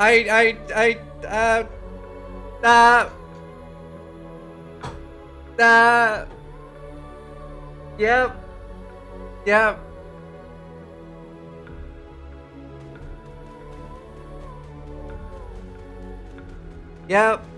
I, I, I, uh, uh, uh, yep, yep. Yep.